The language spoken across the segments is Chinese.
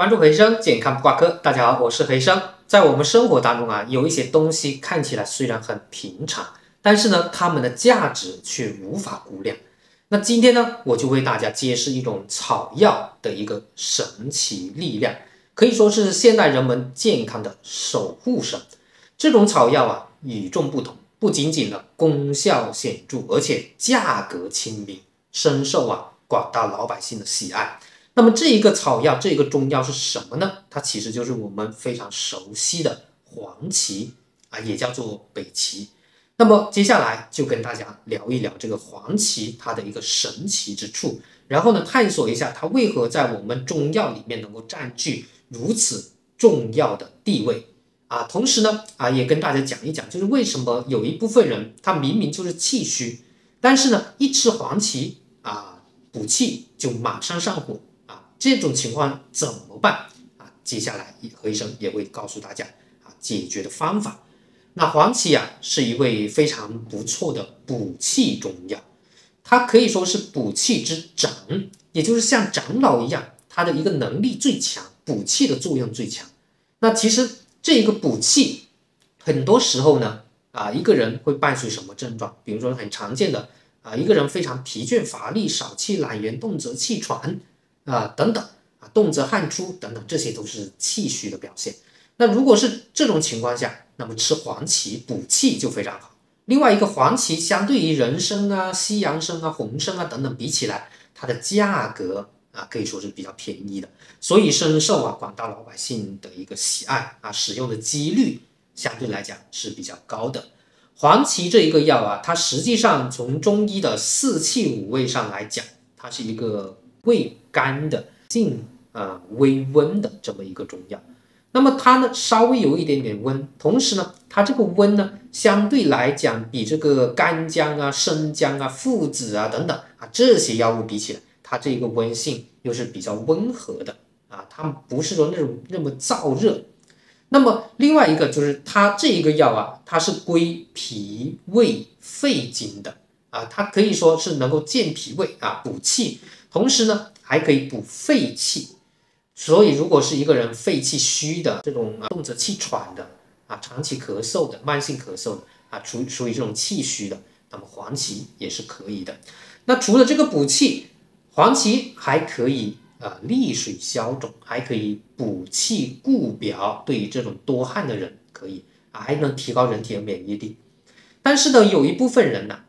关注回声，健康不挂科。大家好，我是回声。在我们生活当中啊，有一些东西看起来虽然很平常，但是呢，它们的价值却无法估量。那今天呢，我就为大家揭示一种草药的一个神奇力量，可以说是现代人们健康的守护神。这种草药啊，与众不同，不仅仅呢功效显著，而且价格亲民，深受啊广大老百姓的喜爱。那么这一个草药，这一个中药是什么呢？它其实就是我们非常熟悉的黄芪啊，也叫做北芪。那么接下来就跟大家聊一聊这个黄芪它的一个神奇之处，然后呢探索一下它为何在我们中药里面能够占据如此重要的地位啊。同时呢啊也跟大家讲一讲，就是为什么有一部分人他明明就是气虚，但是呢一吃黄芪啊补气就马上上火。这种情况怎么办啊？接下来何医生也会告诉大家啊解决的方法。那黄芪啊是一味非常不错的补气中药，它可以说是补气之长，也就是像长老一样，它的一个能力最强，补气的作用最强。那其实这个补气，很多时候呢啊一个人会伴随什么症状？比如说很常见的啊一个人非常疲倦乏力、少气懒言、动则气喘。啊，等等啊，动则汗出等等，这些都是气虚的表现。那如果是这种情况下，那么吃黄芪补气就非常好。另外一个黄芪相对于人参啊、西洋参啊、红参啊等等比起来，它的价格啊可以说是比较便宜的，所以深受啊广大老百姓的一个喜爱啊，使用的几率相对来讲是比较高的。黄芪这一个药啊，它实际上从中医的四气五味上来讲，它是一个。味甘的性啊微温的这么一个中药，那么它呢稍微有一点点温，同时呢它这个温呢相对来讲比这个干姜啊、生姜啊、附子啊等等啊这些药物比起来，它这个温性又是比较温和的啊，它不是说那种那么燥热。那么另外一个就是它这一个药啊，它是归脾胃肺经的啊，它可以说是能够健脾胃啊补气。同时呢，还可以补肺气，所以如果是一个人肺气虚的这种啊动则气喘的啊，长期咳嗽的慢性咳嗽的啊，属属于这种气虚的，那么黄芪也是可以的。那除了这个补气，黄芪还可以啊利水消肿，还可以补气固表，对于这种多汗的人可以啊，还能提高人体的免疫力。但是呢，有一部分人呢。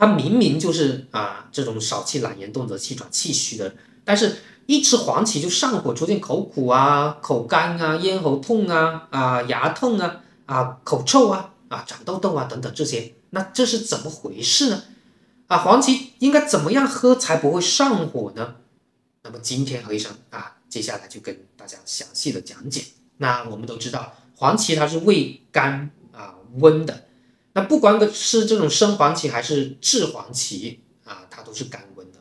他明明就是啊，这种少气懒言、动则气喘、气虚的，但是一吃黄芪就上火，出现口苦啊、口干啊、咽喉痛啊、啊牙痛啊、啊口臭啊、啊长痘痘啊等等这些，那这是怎么回事呢？啊，黄芪应该怎么样喝才不会上火呢？那么今天何医生啊，接下来就跟大家详细的讲解。那我们都知道，黄芪它是味甘啊温的。那不管是这种生黄芪还是制黄芪啊，它都是甘温的。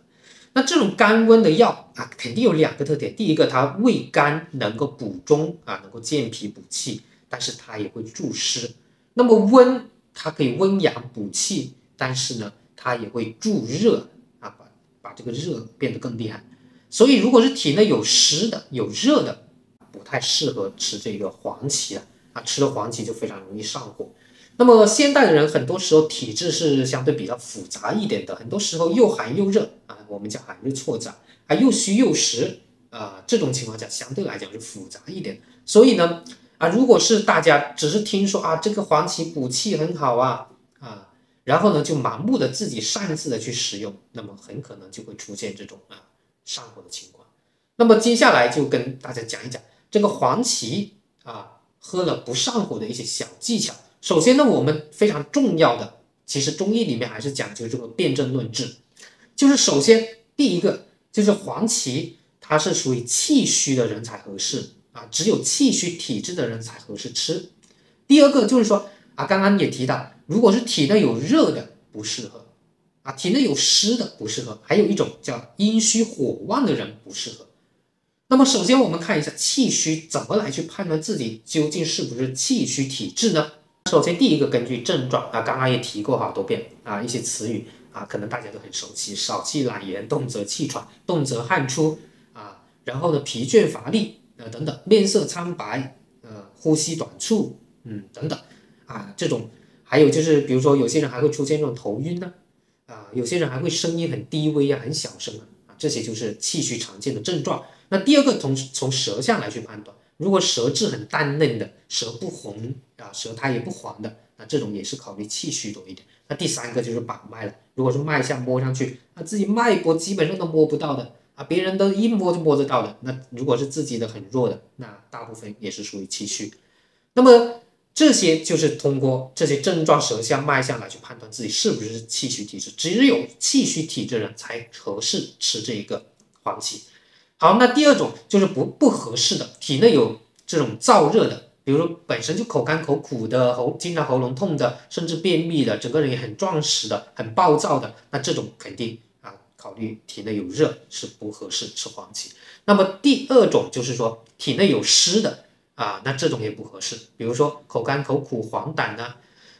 那这种甘温的药啊，肯定有两个特点：第一个，它味甘，能够补中啊，能够健脾补气，但是它也会助湿。那么温，它可以温阳补气，但是呢，它也会助热啊，把把这个热变得更厉害。所以，如果是体内有湿的、有热的，不太适合吃这个黄芪了啊，吃了黄芪就非常容易上火。那么现代人很多时候体质是相对比较复杂一点的，很多时候又寒又热啊，我们叫寒热错杂啊，又虚又实啊，这种情况下相对来讲是复杂一点。所以呢啊，如果是大家只是听说啊这个黄芪补气很好啊啊，然后呢就盲目的自己擅自的去使用，那么很可能就会出现这种啊上火的情况。那么接下来就跟大家讲一讲这个黄芪啊喝了不上火的一些小技巧。首先呢，我们非常重要的，其实中医里面还是讲究这个辨证论治，就是首先第一个就是黄芪，它是属于气虚的人才合适啊，只有气虚体质的人才合适吃。第二个就是说啊，刚刚也提到，如果是体内有热的不适合啊，体内有湿的不适合，还有一种叫阴虚火旺的人不适合。那么首先我们看一下气虚怎么来去判断自己究竟是不是气虚体质呢？首先，第一个根据症状啊，刚刚也提过好多遍啊，一些词语啊，可能大家都很熟悉，少气懒言，动则气喘，动则汗出啊，然后呢疲倦乏力呃等等，面色苍白，呃呼吸短促，嗯等等啊这种，还有就是比如说有些人还会出现这种头晕呢，啊有些人还会声音很低微啊很小声啊啊这些就是气虚常见的症状。那第二个从从舌象来去判断，如果舌质很淡嫩的，舌不红啊舌苔也不黄的，那这种也是考虑气虚多一点。那第三个就是把脉了，如果是脉象摸上去，啊自己脉搏基本上都摸不到的啊，别人都一摸就摸得到的，那如果是自己的很弱的，那大部分也是属于气虚。那么这些就是通过这些症状、舌象、脉象来去判断自己是不是气虚体质，只有气虚体质的人才合适吃这一个黄芪。好，那第二种就是不不合适的，体内有这种燥热的。比如说本身就口干口苦的喉经常喉咙痛的，甚至便秘的，整个人也很壮实的，很暴躁的，那这种肯定啊，考虑体内有热是不合适吃黄芪。那么第二种就是说体内有湿的啊，那这种也不合适。比如说口干口苦、黄疸呐，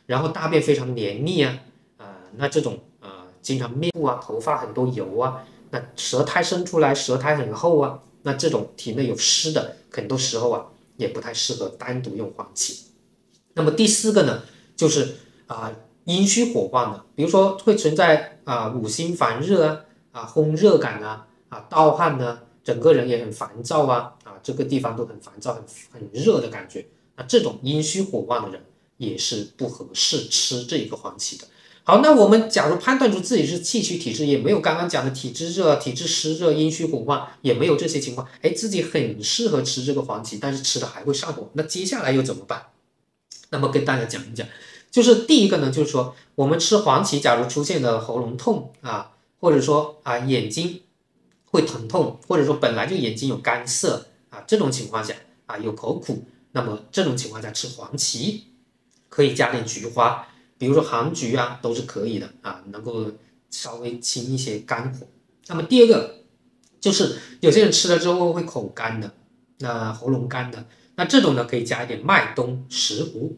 然后大便非常黏腻啊，啊，那这种啊，经常面部啊、头发很多油啊，那舌苔伸出来，舌苔很厚啊，那这种体内有湿的，很多时候啊。也不太适合单独用黄芪。那么第四个呢，就是啊阴虚火旺的，比如说会存在啊五心烦热啊啊烘热感啊啊盗汗呢，整个人也很烦躁啊啊这个地方都很烦躁很很热的感觉，那这种阴虚火旺的人也是不合适吃这个黄芪的。好，那我们假如判断出自己是气虚体质，也没有刚刚讲的体质热、体质湿热、阴虚火旺，也没有这些情况，哎，自己很适合吃这个黄芪，但是吃的还会上火，那接下来又怎么办？那么跟大家讲一讲，就是第一个呢，就是说我们吃黄芪，假如出现的喉咙痛啊，或者说啊眼睛会疼痛，或者说本来就眼睛有干涩啊，这种情况下啊有口苦，那么这种情况下吃黄芪可以加点菊花。比如说杭菊啊，都是可以的啊，能够稍微清一些肝火。那么第二个就是有些人吃了之后会口干的，那喉咙干的，那这种呢可以加一点麦冬石斛。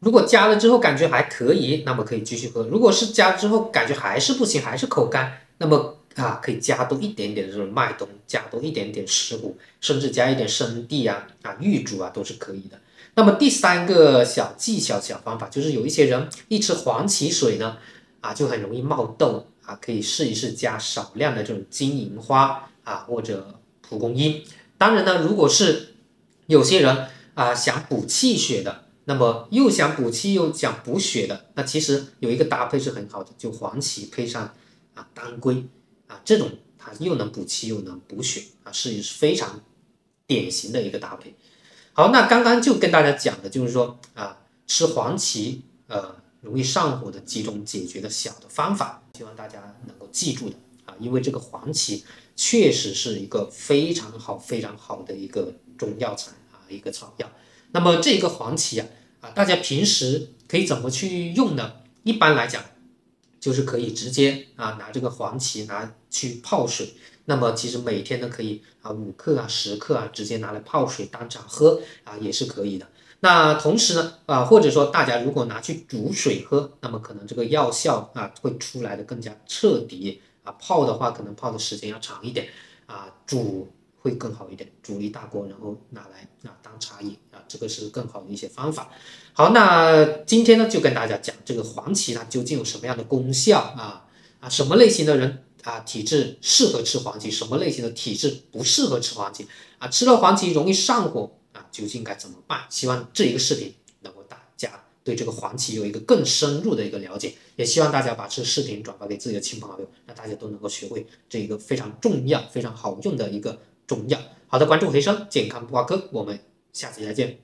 如果加了之后感觉还可以，那么可以继续喝。如果是加之后感觉还是不行，还是口干，那么啊可以加多一点点这种麦冬，加多一点点石斛，甚至加一点生地啊啊玉竹啊都是可以的。那么第三个小技巧、小方法，就是有一些人一吃黄芪水呢，啊，就很容易冒痘啊，可以试一试加少量的这种金银花啊，或者蒲公英。当然呢，如果是有些人啊想补气血的，那么又想补气又想补血的，那其实有一个搭配是很好的，就黄芪配上啊当归啊，这种它又能补气又能补血啊，是非常典型的一个搭配。好，那刚刚就跟大家讲的，就是说啊，吃黄芪呃容易上火的几种解决的小的方法，希望大家能够记住的啊，因为这个黄芪确实是一个非常好、非常好的一个中药材啊，一个草药。那么这个黄芪啊啊，大家平时可以怎么去用呢？一般来讲，就是可以直接啊拿这个黄芪拿去泡水。那么其实每天呢可以啊五克啊十克啊直接拿来泡水当茶喝啊也是可以的。那同时呢啊或者说大家如果拿去煮水喝，那么可能这个药效啊会出来的更加彻底啊泡的话可能泡的时间要长一点啊煮会更好一点，煮一大锅然后拿来啊当茶饮啊这个是更好的一些方法。好，那今天呢就跟大家讲这个黄芪它究竟有什么样的功效啊啊什么类型的人。啊，体质适合吃黄芪，什么类型的体质不适合吃黄芪？啊，吃了黄芪容易上火啊，究竟该怎么办？希望这一个视频能够大家对这个黄芪有一个更深入的一个了解，也希望大家把这视频转发给自己的亲朋好友，让大家都能够学会这一个非常重要、非常好用的一个重要。好的，关注回声健康不挂科，我们下期再见。